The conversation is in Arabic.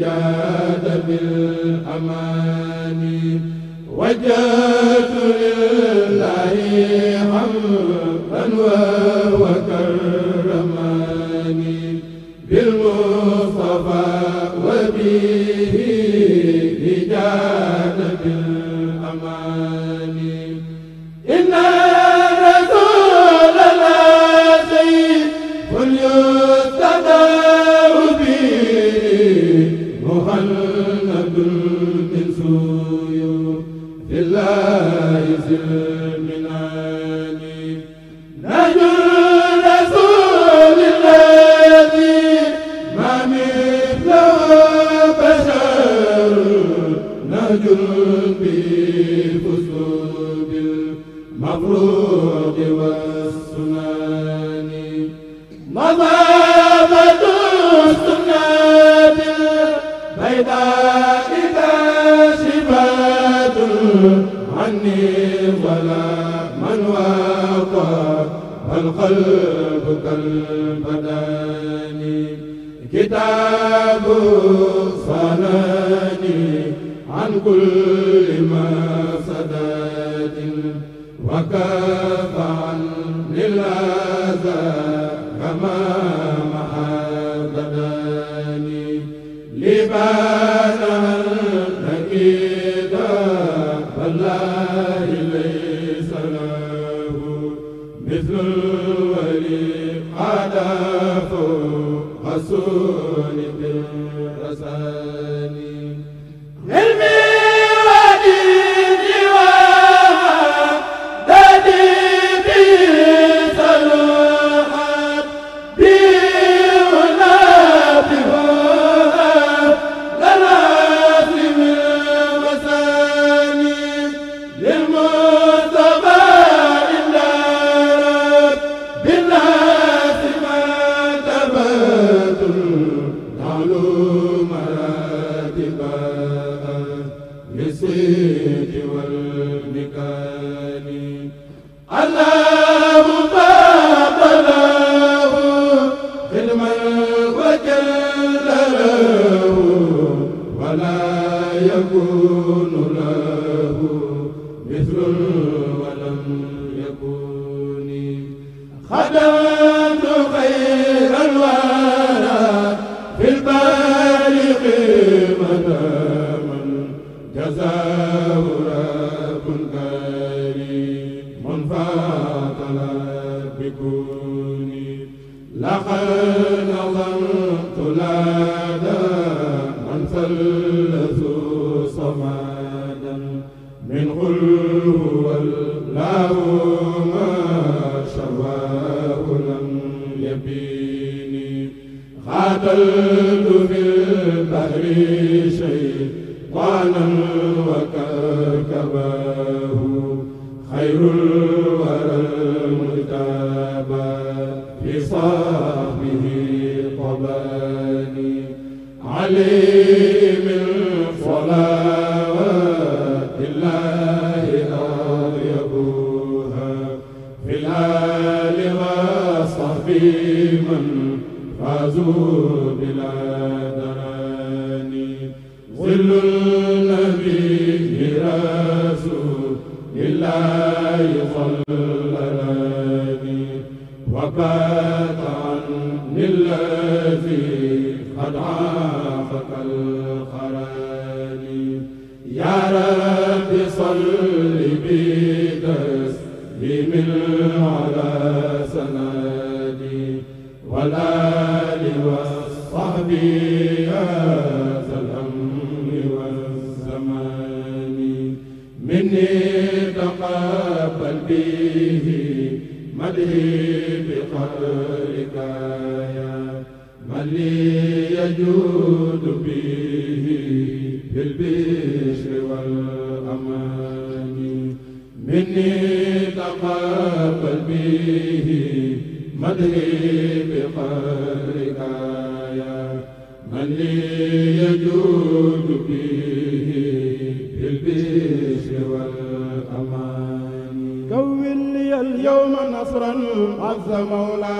جاد بالأمان. وجهت لله حمدا وكرمني بالمصطفى وبه جاد بالأمان. إن القلب كالبدان كتاب صانني عن كل وكف عني الأذى كما محبداني لبان النكيد والله ليس له مثل الولي قد فوق السون بالرساني xadam من جزاه كريم فاطل بكوني لقد نظمت لدى من ثلث صمدا من قل هو الله شواه لم يبيني قاتلت شيطانا وكركباه. خير الورى المجتبى في صحبه طباني. عليه من صلوات الله أطيبها في الآل وصحبه من فازوا بلا دراني. ظل وبات عني الذي قد عافك القراني يا رب صل بتسليم على سنادي والآل والصحب bi عز مولاي